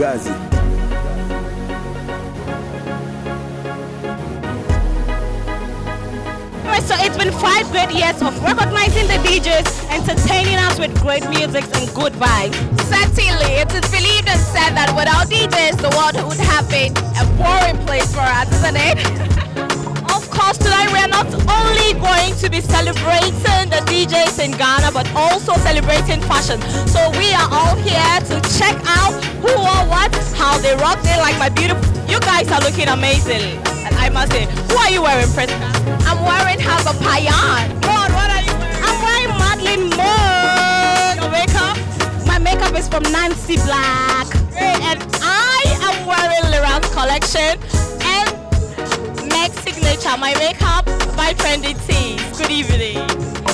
Fugazi. So it's been five good years of recognizing the DJs, entertaining us with great music and good vibes. Certainly, it is believed and said that without DJs, the world would have been a boring place for us, isn't it? Course, tonight we are not only going to be celebrating the DJs in Ghana, but also celebrating fashion. So we are all here to check out who or what, how they rock. They like my beautiful. You guys are looking amazing. And I must say, who are you wearing, Priska? I'm wearing Haga Payan. Maud, what are you wearing? I'm wearing Madeline Maud. Your makeup? My makeup is from Nancy Black. Great. And I am wearing Lira's collection My makeup by Trendy Tees. Good evening.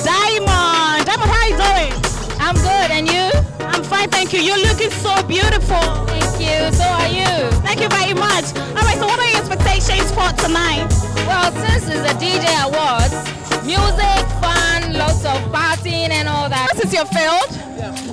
Diamond. Diamond, how are you doing? I'm good, and you? I'm fine, thank you. You're looking so beautiful. Thank you. So are you? Thank you very much. All right, so what are your expectations for tonight? Well, since it's a DJ Awards, music, fun, lots of partying and all that. This is your field.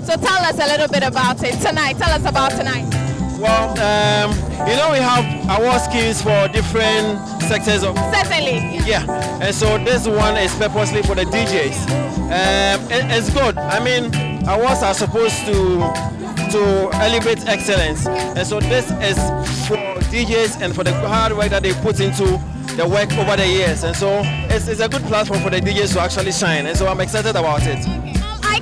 So tell us a little bit about it tonight. Tell us about tonight. Well, um, you know we have award schemes for different sectors of Certainly. yeah, and so this one is purposely for the DJs. Um, it- it's good. I mean, awards are supposed to to elevate excellence, and so this is for DJs and for the hard work that they put into the work over the years, and so it's, it's a good platform for the DJs to actually shine, and so I'm excited about it.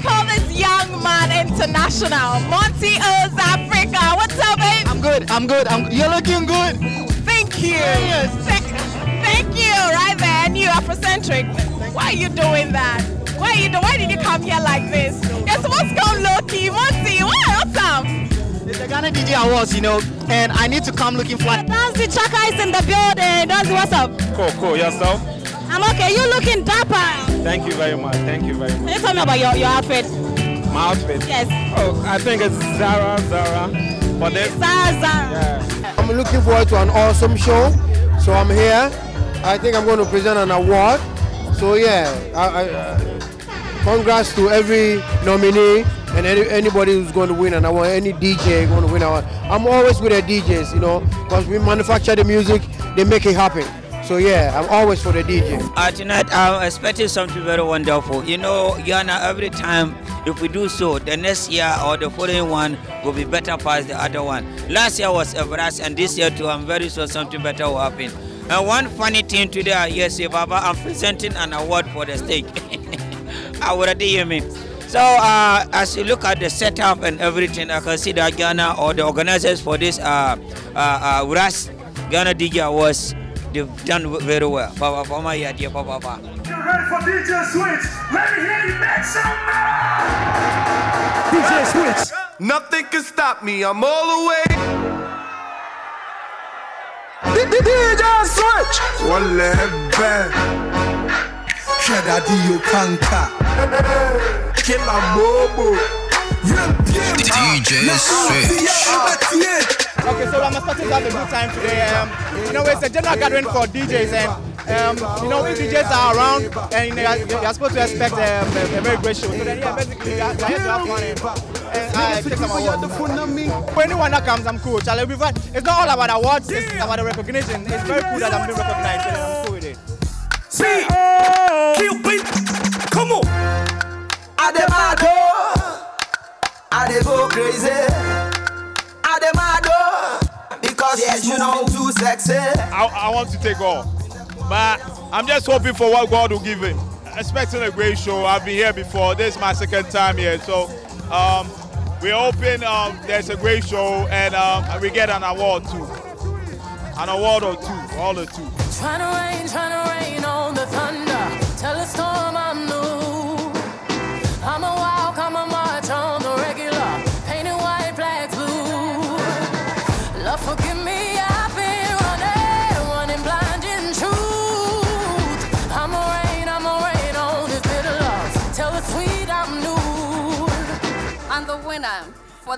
I call this young man international. Monty O's Africa. What's up, babe? I'm good. I'm good. I'm. You're looking good. Thank you. Thank, thank you. Right there. And you Afrocentric. Why are you doing that? Why are you do- Why did you come here like this? You're supposed to come low-key. Monty, what? What's up? It's the Ghana DJ Awards, you know, and I need to come looking fly. Nancy Chaka is in the building. Nancy, what's up? Cool, cool. Yourself? I'm okay. You looking dapper. Thank you very much. Thank you very much. Can you tell me about your, your outfit? My outfit. Yes. Oh, I think it's Zara, Zara. For this. Zara, Zara. Yeah. I'm looking forward to an awesome show. So I'm here. I think I'm going to present an award. So yeah, I, I, uh, congrats to every nominee and any, anybody who's going to win an award, any DJ going to win an award. I'm always with the DJs, you know, because we manufacture the music, they make it happen. So yeah, I'm always for the DJ. Uh, tonight I'm expecting something very wonderful. You know, Ghana, every time if we do so, the next year or the following one will be better past the other one. Last year was a and this year too, I'm very sure something better will happen. And one funny thing today, yes, eh, Baba, I'm presenting an award for the stake. I already hear me. So uh, as you look at the setup and everything, I can see that Ghana or the organizers for this uh, uh, uh, Rush Ghana DJ Awards, they've done very well. Baba, Baba, yeah, dear, Baba, Baba. Get ready for DJ Switch. Let me hear you make some noise. DJ Switch. Nothing can stop me. I'm all the way. DJ Switch. One leg back. Shada Dio Kanka. Killer Bobo. DJ Switch. Okay, so I'm expecting to have a good time today. Um, you know, it's a general gathering for DJs, and um, you know, if DJs are around, and you know, you're, you're supposed to expect um, a, a very great show. So then, yeah, basically, you're, you're here to have fun and, and I take some awards. For anyone that comes, I'm cool. Shall it be fun? It's not all about awards. It's about the recognition. It's very cool that I'm being recognized. and I'm cool with it. See, kill beat. Come on. Ademado. Ade go crazy. Ademado. Because yes, you know too sexy. I, I want to take off. But I'm just hoping for what God will give me. Expecting a great show. I've been here before. This is my second time here. So um, we're hoping um, there's a great show and um, we get an award too. An award or two, all the two. Trying to rain, trying to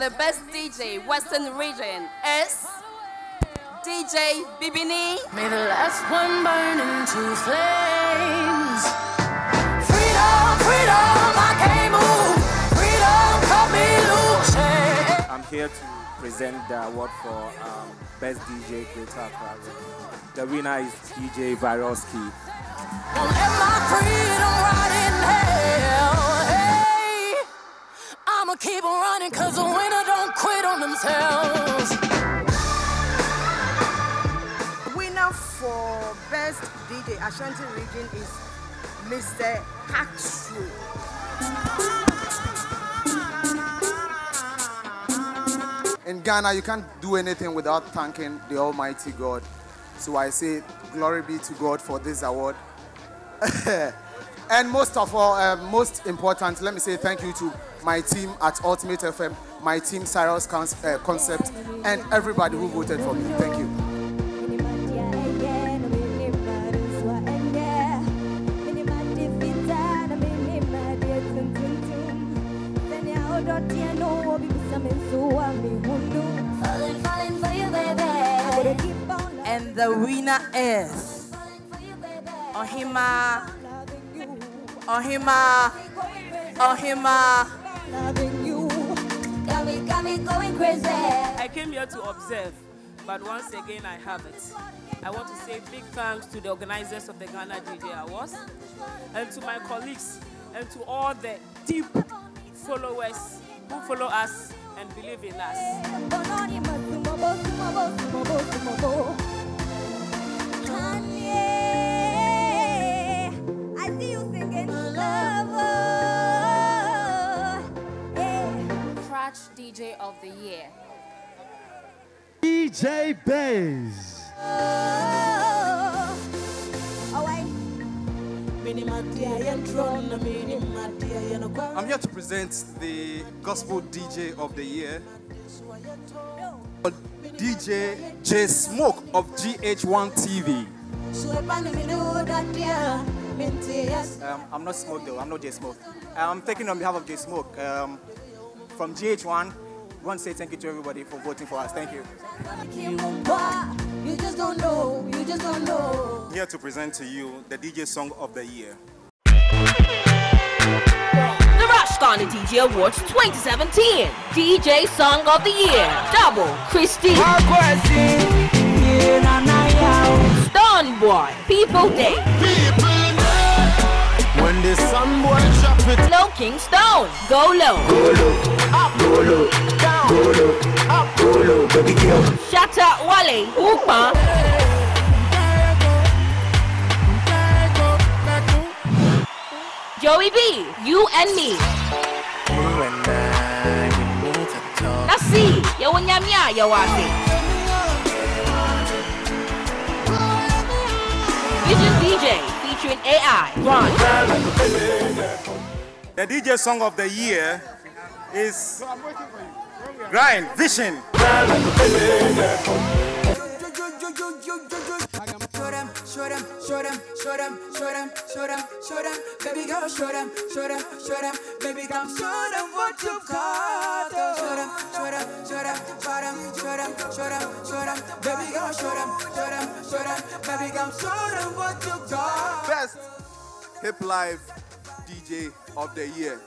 the best DJ Western region is DJ Bibini. May the last one burn into flames. Freedom, freedom, I can't move. Freedom, cut me loose. I'm here to present the award for um, Best DJ Greater Accra. The winner is DJ Vyrusky. My freedom right in hell. Hey, keep on running cause the winner don't quit on themselves. Winner for Best DJ Ashanti Region is Mr. Castro. In Ghana, you can't do anything without thanking the Almighty God. So I say, glory be to God for this award. and most of all, uh, most important, let me say thank you to my team at Ultimate FM, my team Cyrus uh, Concept, and everybody who voted for me. Thank you. And the winner is Ohima Ohima Ohima I came here to observe, but once again I have it. I want to say big thanks to the organizers of the Ghana DJ Awards and to my colleagues and to all the deep followers who follow us and believe in us. DJ of the Year. DJ Bass. I'm here to present the Gospel DJ of the Year. DJ J Smoke of GH1 TV. Um, I'm not Smoke though, I'm not J Smoke. I'm taking on behalf of J Smoke um, from GH1. We want to say thank you to everybody for voting for us. Thank you. You just don't know, you just don't know. Here to present to you the DJ Song of the Year. The Rush Ghana DJ Awards 2017 DJ Song of the Year Double Christine Stonebwoy People Day When the sun boy chop it. Low King Stone. Go Low. Go low, up, go low, down, go low, up, go low, baby girl. Shatta Wale Upa Joey B You and Me. Nasi Yawanyamya Yawase Vision DJ AI The DJ Song of the Year is Grind Vision. Show them, show them, show them, show them, show them, show them, baby girl, show them, show them, show them, baby girl, show them what you got. Show them, show them, show them, show them, show them, show them, show them, baby girl, show them, show them, show them, baby girl, show them what you got. Best Hip Live DJ of the Year.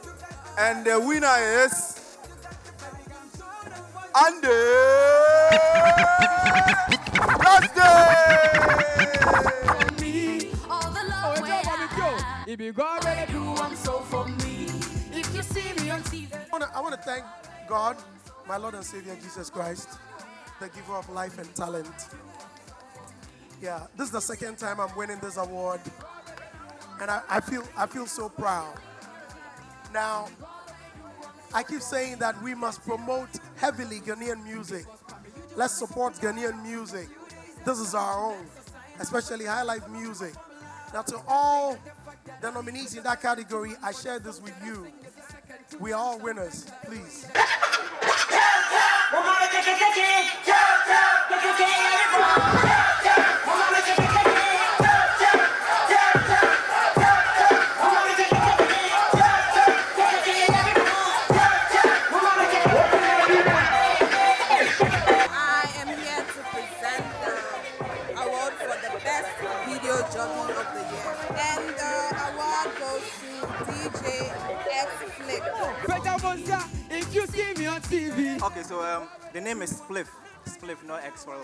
And the winner is Andy If you go do I'm so for me. If you see me on TV. I want to thank God, my Lord and Savior Jesus Christ, the giver of life and talent. Yeah, this is the second time I'm winning this award, and I, I feel I feel so proud. Now, I keep saying that we must promote heavily Ghanaian music. Let's support Ghanaian music. This is our own, especially high life music. Now, to all the nominees in that category, I share this with you. We are all winners, please. Spliff,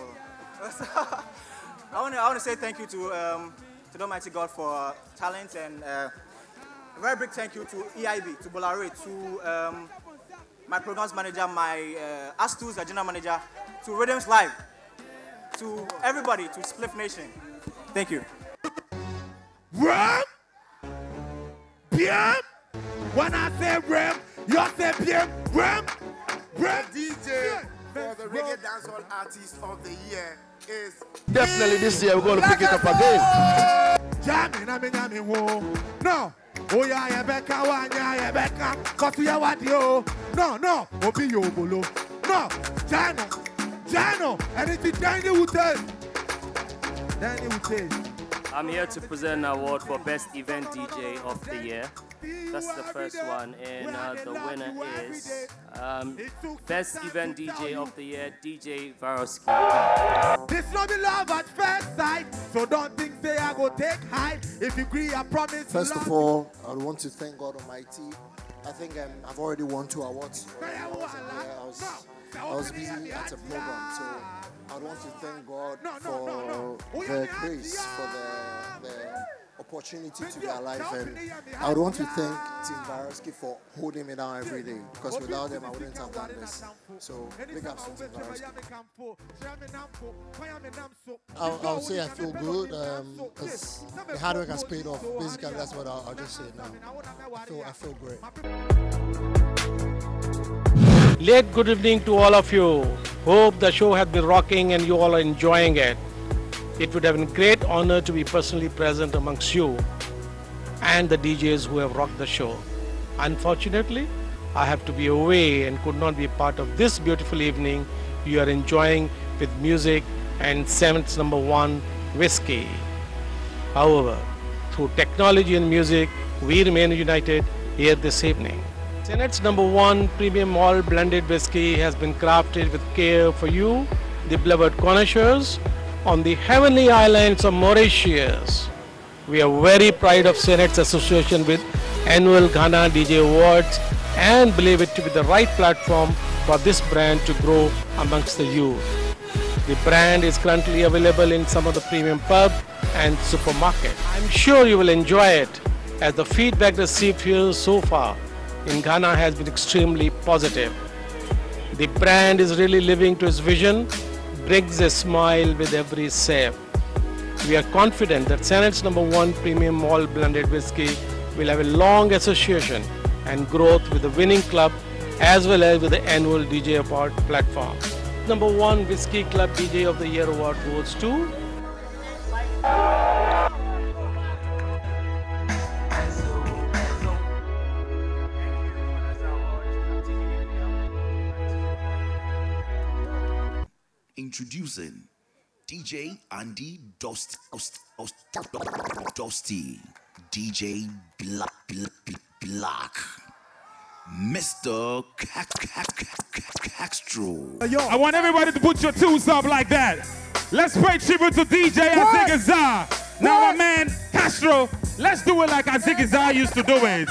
not X. for- I want to I want to say thank you to um, to the Almighty God for talent and uh, a very big thank you to EIB, to Bolare, to um, my programs manager, my uh, Astus, the general manager, to Rhythms Live, to everybody, to Spliff Nation. Thank you. Ram? PM? When I say Ram, you say PM? Ram? Ram? DJ for the Reggae Dancehall Artist of the Year is Definitely this year we're going to pick it up again. Jamming, I mean, I mean, whoa. No. Oh, yeah, yeah, Becca, one, yeah, yeah, Becca. Cause we are what you. No, no. Obi yo, bolo. No. Jano. Jano. Anything Danny would. Danny would. I'm here to present an award for Best Event DJ of the Year. That's the first one, and uh, the winner is um, Best Event DJ of the Year, DJ Vyrusky. This no be love at first sight. So don't think say I go take high. If you agree, I promise. First of all, I want to thank God Almighty. I think um, I've already won two awards. I was, I was, I was busy at a program, so I want to thank God for the grace, for the, the opportunity to be alive, and I would want to thank Team Vyrusky for holding me down every day, because without them I wouldn't have done this. So big ups to Team Vyrusky. I'll, I'll say I feel good because um, the hard work has paid off. Basically, that's what I'll, I'll just say now. I feel, I feel great. Late good evening to all of you. Hope the show has been rocking and you all are enjoying it. It would have been great honor to be personally present amongst you and the DJs who have rocked the show. Unfortunately, I have to be away and could not be part of this beautiful evening you are enjoying with music and Senate's number one whiskey. However, through technology and music, we remain united here this evening. Senate's number one premium malt blended whiskey has been crafted with care for you, the beloved connoisseurs, on the heavenly islands of Mauritius. We are very proud of Senate's association with annual Ghana DJ Awards and believe it to be the right platform for this brand to grow amongst the youth. The brand is currently available in some of the premium pub and supermarket. I'm sure you will enjoy it as the feedback received here so far in Ghana has been extremely positive. The brand is really living to its vision, brings a smile with every sip. We are confident that Senate's number one premium malt blended whiskey will have a long association and growth with the winning club as well as with the annual DJ Award platform. Number one Whiskey Club DJ of the Year award goes to Introducing DJ Andy Dust, Dust, Dust, Dosty, DJ Black, Black, Black, Mr. Ca- Ca- Ca- Castro. I want everybody to put your twos up like that. Let's pay tribute to DJ Azigazar. Now, my man Castro, let's do it like Azigazar used to do it.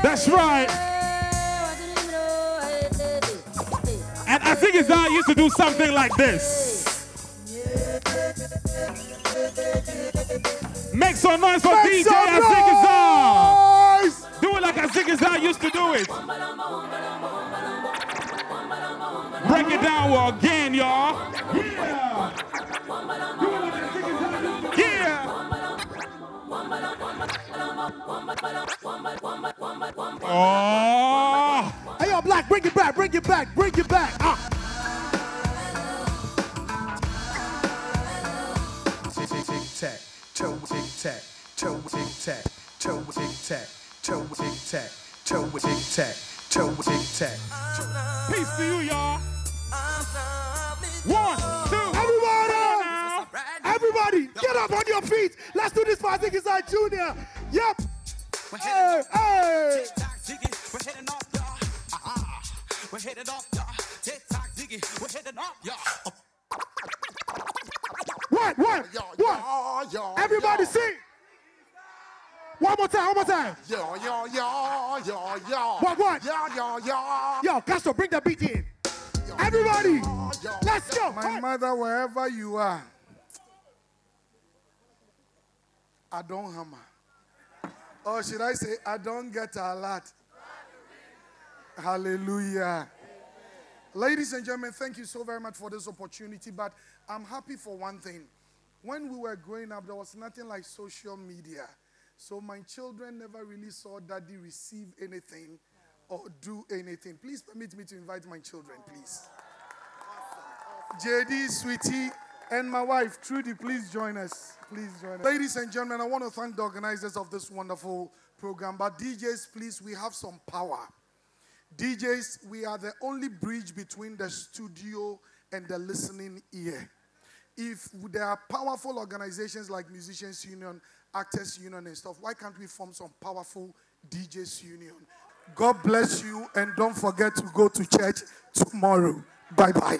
That's right. And Azigazar used to do something like this. Make some noise for Make DJ some Azigazar. Do it like Azigazar used to do it. Break it down again, y'all. Yeah. Yeah. Oh. Hey, yo, Black, bring it back, bring it back, bring it back. Ah. Toe tick tack, toe tick tack, toe tick tack, toe tick tack, toe tick tack, toe tick tack. Peace to you, y'all. One, two, Everybody! Uh, everybody, get up on your feet. Let's do this for I think junior. Yep. Hey, hey. We're heading up, y'all. We're headed up, y'all. Tick-tock, ziggy. We're heading up, y'all. One, one, one. Everybody sing. One more time, one more time. Yo, yo, yo, yo, yo. What, what? Yo, yo, yo. Yo, Castro, bring the beat in. Everybody, let's go. My mother, wherever you are, I don't hammer. Or should I say, I don't get a lot. Hallelujah. Ladies and gentlemen, thank you so very much for this opportunity. But I'm happy for one thing. When we were growing up, there was nothing like social media. So my children never really saw daddy receive anything or do anything. Please permit me to invite my children, please. JD, Sweetie, and my wife, Trudy, please join us. Please join us. Ladies and gentlemen, I want to thank the organizers of this wonderful program. But DJs, please, we have some power. DJs, we are the only bridge between the studio and the listening ear. If there are powerful organizations like Musicians Union, Actors Union, and stuff, why can't we form some powerful DJs Union? God bless you, and don't forget to go to church tomorrow. Bye bye.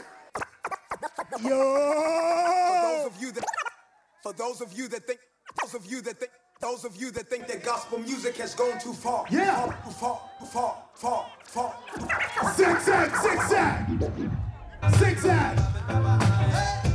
Yo! For those of you that, for those of you that think, those of you that think, those of you that think that gospel music has gone too far. Yeah. Too far, too far, far, far. Zigzag, zigzag. Zigzag.